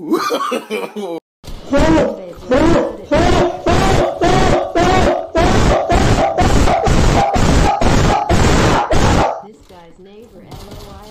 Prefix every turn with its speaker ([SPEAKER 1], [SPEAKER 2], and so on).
[SPEAKER 1] This guy's neighbor, LOI